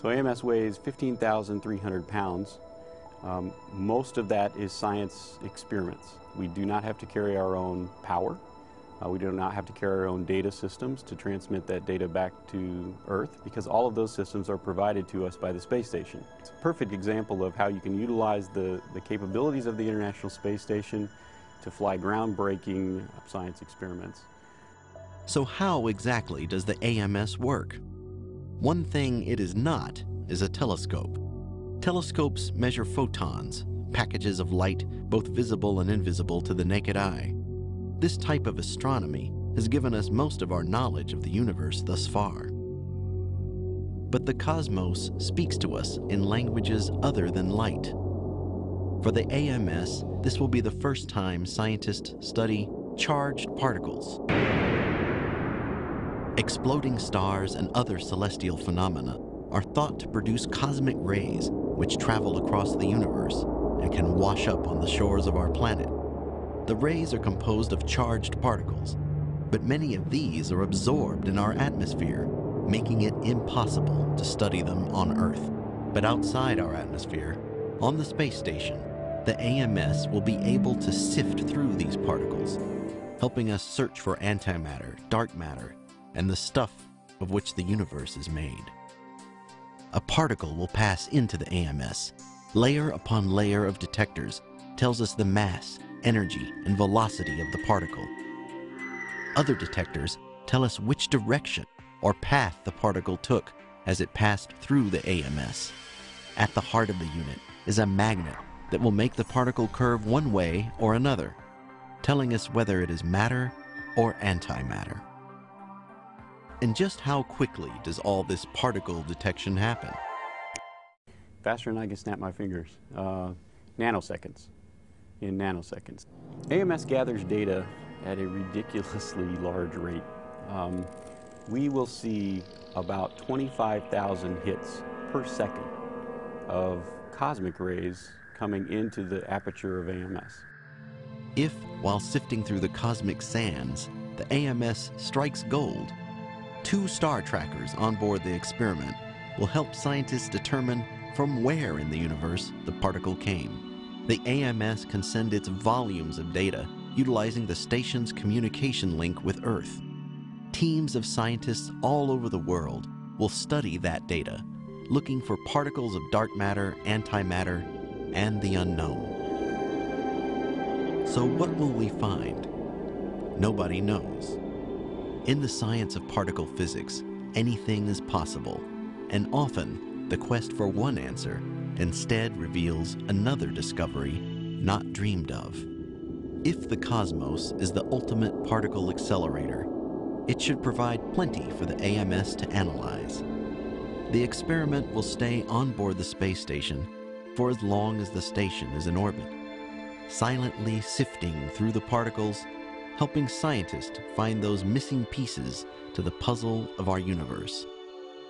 So AMS weighs 15,300 pounds. Um, most of that is science experiments. We do not have to carry our own power. Uh, we do not have to carry our own data systems to transmit that data back to Earth because all of those systems are provided to us by the space station. It's a perfect example of how you can utilize the, the capabilities of the International Space Station to fly groundbreaking science experiments. So how exactly does the AMS work? One thing it is not is a telescope. Telescopes measure photons, packages of light both visible and invisible to the naked eye. This type of astronomy has given us most of our knowledge of the universe thus far. But the cosmos speaks to us in languages other than light. For the AMS, this will be the first time scientists study charged particles. Exploding stars and other celestial phenomena are thought to produce cosmic rays which travel across the universe and can wash up on the shores of our planet. The rays are composed of charged particles, but many of these are absorbed in our atmosphere, making it impossible to study them on Earth. But outside our atmosphere, on the space station, the AMS will be able to sift through these particles, helping us search for antimatter, dark matter, and the stuff of which the universe is made. A particle will pass into the AMS. Layer upon layer of detectors tells us the mass, energy, and velocity of the particle. Other detectors tell us which direction or path the particle took as it passed through the AMS. At the heart of the unit is a magnet that will make the particle curve one way or another, telling us whether it is matter or antimatter. And just how quickly does all this particle detection happen? Faster than I can snap my fingers. Uh, nanoseconds. In nanoseconds. AMS gathers data at a ridiculously large rate. Um, we will see about 25,000 hits per second of cosmic rays coming into the aperture of AMS. If, while sifting through the cosmic sands, the AMS strikes gold, Two star trackers on board the experiment will help scientists determine from where in the universe the particle came. The AMS can send its volumes of data utilizing the station's communication link with Earth. Teams of scientists all over the world will study that data, looking for particles of dark matter, antimatter, and the unknown. So what will we find? Nobody knows. In the science of particle physics, anything is possible, and often the quest for one answer instead reveals another discovery not dreamed of. If the cosmos is the ultimate particle accelerator, it should provide plenty for the AMS to analyze. The experiment will stay on board the space station for as long as the station is in orbit, silently sifting through the particles helping scientists find those missing pieces to the puzzle of our universe,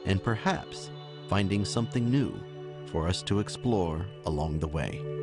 and perhaps finding something new for us to explore along the way.